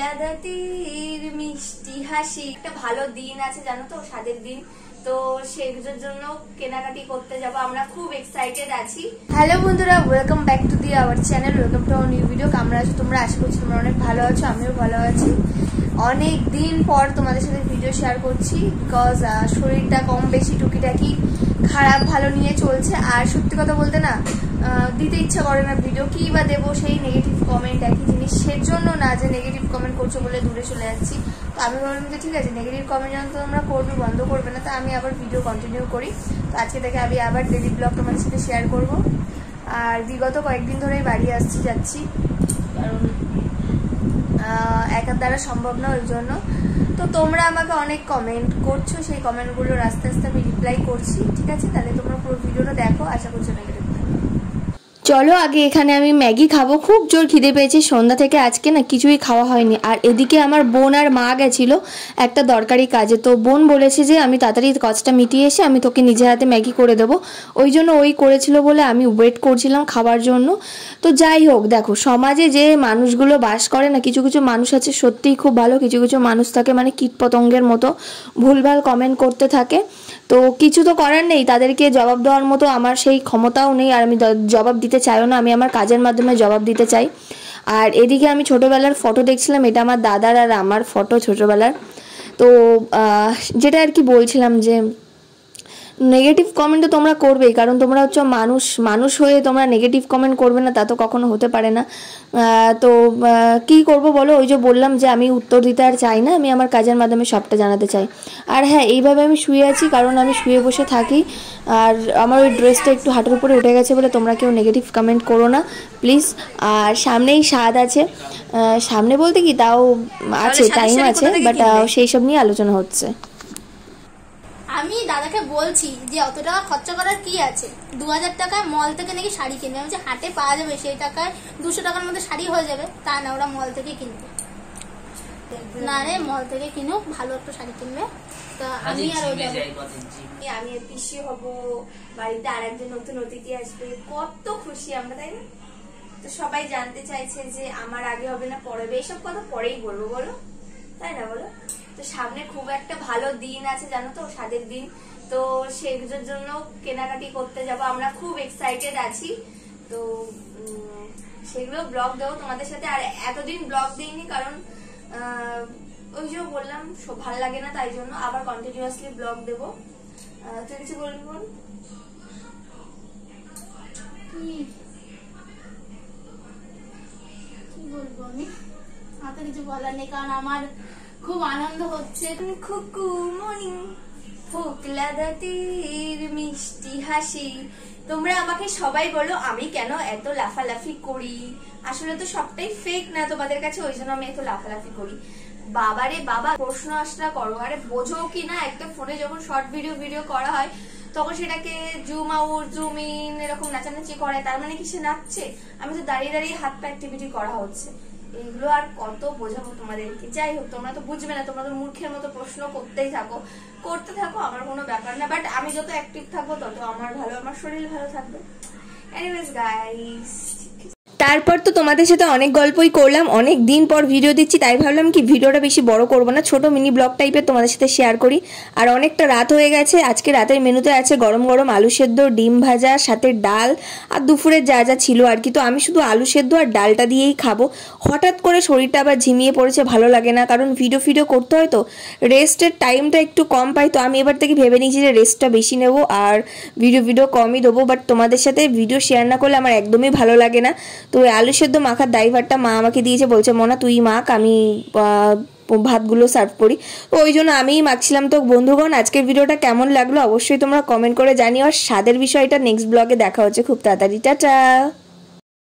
শুক্লাদাতির মিষ্টি হাসি। একটা ভালো দিন আছে জানো তো, স্বাদের দিন। তো সেগুলোর জন্য কেনাকাটি করতে যাব। আমরা খুব এক্সাইটেড আছি। হ্যালো বন্ধুরা welcome back to the our channel welcome to our new video আমরা আছো, তোমরা আশা করছি তোমরা অনেক ভালো আছো, আমিও ভালো আছি। অনেক দিন পর তোমাদের সাথে ভিডিও শেয়ার করছি বিকজ শরীরটা কম বেশি টুকিটাকি, খারাপ ভালো নিয়ে চলছে। আর সত্যি কথা বলতে না দিতে ইচ্ছা করে না ভিডিও কি বা দেবো সেই নেগেটিভ কমেন্ট একই জিনিস। সেজন্য না যে নেগেটিভ কমেন্ট করছ বলে দূরে চলে যাচ্ছি। তো আমি বললাম যে ঠিক আছে নেগেটিভ কমেন্ট যখন তোমরা করবে, বন্ধ করবে না, তো আমি আবার ভিডিও কন্টিনিউ করি। তো আজকে থেকে আমি আবার ডেলি ব্লগ তোমাদের সাথে শেয়ার করব। আর বিগত কয়েকদিন ধরেই বাড়ি আসছি, যাচ্ছি। কারণ একার দ্বারা সম্ভব না ওই জন্য। তো তোমরা আমাকে অনেক কমেন্ট করছ, সেই কমেন্টগুলোর আস্তে আস্তে আমি রিপ্লাই করছি। ঠিক আছে? তাহলে তোমরা পুরো ভিডিওটা দেখো, আশা করছি নেগেটিভ চলো, আগে এখানে আমি ম্যাগি খাব। খুব জোর খিদে পেয়েছে। সন্ধ্যা থেকে আজকে না কিছুই খাওয়া হয়নি। আর এদিকে আমার বোন আর মা গেছিল একটা দরকারি কাজে। তো বোন বলেছে যে, আমি তাড়াতাড়ি কাজটা মিটিয়ে এসে আমি তোকে নিজের হাতে ম্যাগি করে দেবো। ওই জন্য ওই করেছিল বলে আমি ওয়েট করছিলাম খাবার জন্য। তো যাই হোক, দেখো, সমাজে যে মানুষগুলো বাস করে না, কিছু কিছু মানুষ আছে সত্যিই খুব ভালো, কিছু কিছু মানুষ থাকে মানে কীটপতঙ্গের মতো। ভুলভাল কমেন্ট করতে থাকে। তো কিছু তো করার নেই, তাদেরকে জবাব দেওয়ার মতো আমার সেই ক্ষমতাও নেই, আর আমি জবাব দিতে চাইও না, আমি আমার কাজের মাধ্যমে জবাব দিতে চাই। আর এদিকে আমি ছোটোবেলার ফটো দেখছিলাম, এটা আমার দাদার আর আমার ফটো ছোটোবেলার। তো যেটা আর কি বলছিলাম যে নেগেটিভ কমেন্ট তো তোমরা করবেই কারণ তোমরা হচ্ছে মানুষ মানুষ হয়ে তোমরা নেগেটিভ কমেন্ট করবে না তা তো কখনো হতে পারে না। তো কি করব বলো? ওই যে বললাম যে আমি উত্তর দিতে আর চাই না আমি আমার কাজের মাধ্যমে সবটা জানাতে চাই। আর হ্যাঁ এইভাবে আমি শুয়ে আছি কারণ আমি শুয়ে বসে থাকি। আর আমার ওই ড্রেসটা একটু হাঁটুর উপরে উঠে গেছে বলে তোমরা কেউ নেগেটিভ কমেন্ট করো না প্লিজ আর সামনেই স্বাদ আছে। সামনে বলতে কি তাও আছে টাইম আছে বাট সেই সব নিয়ে আলোচনা হচ্ছে। আমি দাদাকে বলছি যে অত টাকা খরচা করার কি আছে? দু হাজার টাকায় মল থেকে নাকি শাড়ি কিনবে? আমি যে হাটে পাওয়া যাবে সেই টাকায় দুশো টাকার মধ্যে শাড়ি হয়ে যাবে। তা না ওরা মল থেকে কিনবে। না রে মল থেকে কিনুক ভালো একটা শাড়ি কিনবে। তা আমি আর ওই আমি পিসি হব বাড়িতে আর একজন নতুন অতিথি আসবে। কত খুশি আমরা তাই না? তো সবাই জানতে চাইছে যে আমার আগে হবে না পরে হবে? এইসব কথা পরেই বলব বলো। তাই না বলো? তো সামনে খুব একটা ভালো দিন আছে, জানো তো, স্বাদের দিন। তো সেগুলোর জন্য কেনাকাটি করতে যাব। আমরা খুব এক্সাইটেড আছি। তো সেগুলো ব্লগ দেবো তোমাদের সাথে। আর এতদিন ব্লগ দিইনি কারণ ওই যে বললাম ভালো লাগে না তাই জন্য আবার কন্টিনিউয়াসলি ব্লগ দেবো। তুই কিছু বলবি বল? কি? বলব আমি? হাতে কিছু বলার নেই, কারণ আমার খুব আনন্দ হচ্ছে। খুকু মর্নিং ফোকলা দাঁতের মিষ্টি হাসি। তোমরা আমাকে সবাই বলো, আমি কেন এত লাফালাফি করি? আসলে তো সবটাই ফেক না তোমাদের কাছে, ওই জন্য আমি এত লাফালাফি করি। বাবারে বাবা, প্রশ্ন আসলা করো। আরে, বোঝো কি না, একটা ফোনে যখন শর্ট ভিডিও ভিডিও করা হয়, তখন সেটাকে জুম আউট জুম ইন এরকম নাচানাচি করে। তার মানে কি সে নাচছে? আমি তো দাঁড়িয়ে দাঁড়িয়ে হাত পা অ্যাক্টিভিটি করা হচ্ছে। এগুলো আর কত বোঝাবো তোমাদেরকে? যাই হোক, তোমরা তো বুঝবে না, তোমরা তো মূর্খের মতো প্রশ্ন করতেই থাকো। করতে থাকো, আমার কোনো ব্যাপার না বাট আমি যত অ্যাক্টিভ থাকব, তত আমার ভালো, আমার শরীর ভালো থাকবে। এনিওয়েজ গাইস তারপর তো তোমাদের সাথে অনেক গল্পই করলাম, অনেক দিন পর ভিডিও দিচ্ছি, তাই ভাবলাম কি ভিডিওটা বেশি বড় করব না, ছোট মিনি ব্লগ টাইপের তোমাদের সাথে শেয়ার করি। আর অনেকটা রাত হয়ে গেছে, আজকে রাতের মেনুতে আছে গরম গরম আলু সেদ্ধ, ডিম ভাজা, সাথে ডাল, আর দুপুরের যা যা ছিল আর কি। তো আমি শুধু আলু সেদ্ধ আর ডালটা দিয়েই খাব। হঠাৎ করে শরীরটা আবার ঝিমিয়ে পড়েছে, ভালো লাগে না, কারণ ভিডিও ফিডিও করতে হয় তো। রেস্টের টাইমটা একটু কম পাই, তো আমি এবার থেকে ভেবে নিয়েছি যে রেস্টটা বেশি নেব, আর ভিডিও ভিডিও কমই দেবো। বাট তোমাদের সাথে ভিডিও শেয়ার না করলে আমার একদমই ভালো লাগে না। তো ওই আলু সেদ্ধ মাখার ড্রাইভারটা মা আমাকে দিয়েছে, বলছে, মনা, তুই মাখ, আমি ভাতগুলো সার্ভ করি। তো ওই জন্য আমিই মাখছিলাম। তো বন্ধুগণ, আজকের ভিডিওটা কেমন লাগল অবশ্যই তোমরা কমেন্ট করে জানিও। আর স্বাদের বিষয়টা নেক্সট ব্লগে দেখা হচ্ছে খুব তাড়াতাড়ি। টাটা!